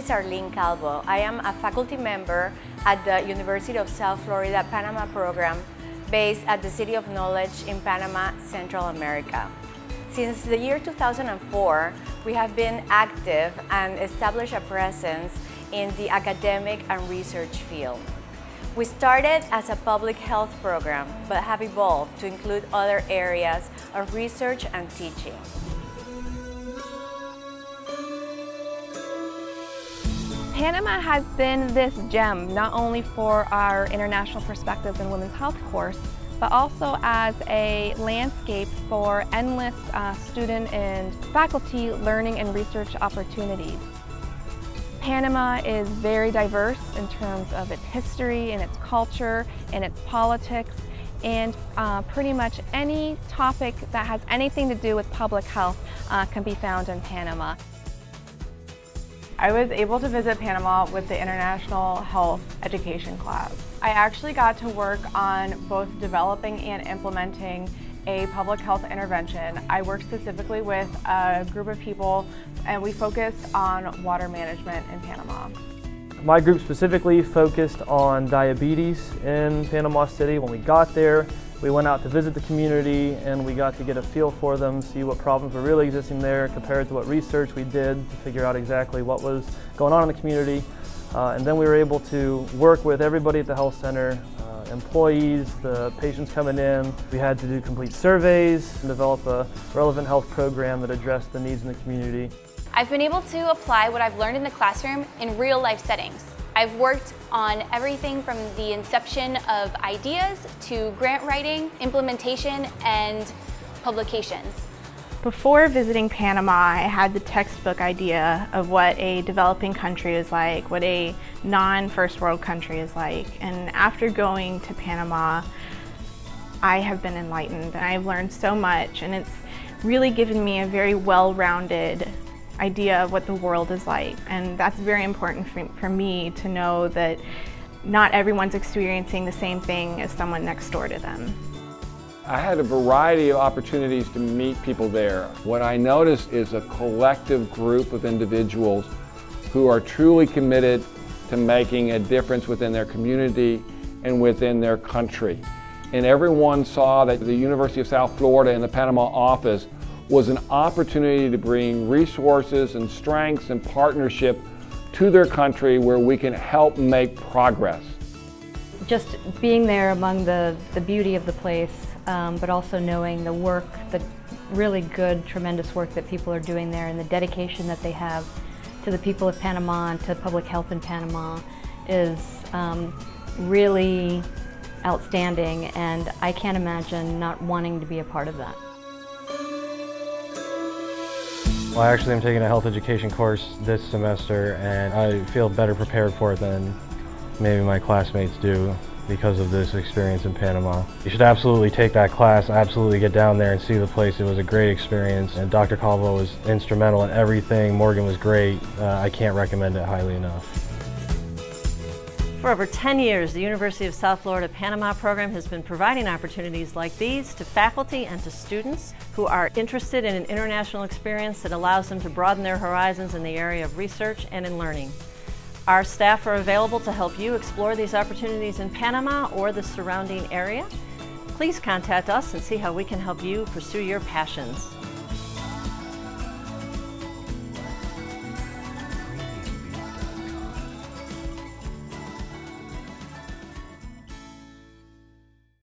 is Arlene Calvo. I am a faculty member at the University of South Florida Panama program based at the City of Knowledge in Panama, Central America. Since the year 2004, we have been active and established a presence in the academic and research field. We started as a public health program, but have evolved to include other areas of research and teaching. Panama has been this gem not only for our international perspectives in women's health course, but also as a landscape for endless uh, student and faculty learning and research opportunities. Panama is very diverse in terms of its history and its culture and its politics and uh, pretty much any topic that has anything to do with public health uh, can be found in Panama. I was able to visit Panama with the International Health Education class. I actually got to work on both developing and implementing a public health intervention. I worked specifically with a group of people and we focused on water management in Panama. My group specifically focused on diabetes in Panama City. When we got there, we went out to visit the community and we got to get a feel for them, see what problems were really existing there compared to what research we did to figure out exactly what was going on in the community. Uh, and then we were able to work with everybody at the health center, uh, employees, the patients coming in. We had to do complete surveys and develop a relevant health program that addressed the needs in the community. I've been able to apply what I've learned in the classroom in real life settings. I've worked on everything from the inception of ideas to grant writing, implementation, and publications. Before visiting Panama, I had the textbook idea of what a developing country is like, what a non-first world country is like. And after going to Panama, I have been enlightened and I've learned so much and it's really given me a very well-rounded idea of what the world is like. And that's very important for, for me to know that not everyone's experiencing the same thing as someone next door to them. I had a variety of opportunities to meet people there. What I noticed is a collective group of individuals who are truly committed to making a difference within their community and within their country. And everyone saw that the University of South Florida and the Panama office was an opportunity to bring resources and strengths and partnership to their country where we can help make progress. Just being there among the, the beauty of the place, um, but also knowing the work, the really good, tremendous work that people are doing there and the dedication that they have to the people of Panama and to public health in Panama is um, really outstanding and I can't imagine not wanting to be a part of that. Well, actually, I actually am taking a health education course this semester and I feel better prepared for it than maybe my classmates do because of this experience in Panama. You should absolutely take that class, absolutely get down there and see the place. It was a great experience and Dr. Calvo was instrumental in everything. Morgan was great. Uh, I can't recommend it highly enough. For over 10 years, the University of South Florida Panama program has been providing opportunities like these to faculty and to students who are interested in an international experience that allows them to broaden their horizons in the area of research and in learning. Our staff are available to help you explore these opportunities in Panama or the surrounding area. Please contact us and see how we can help you pursue your passions.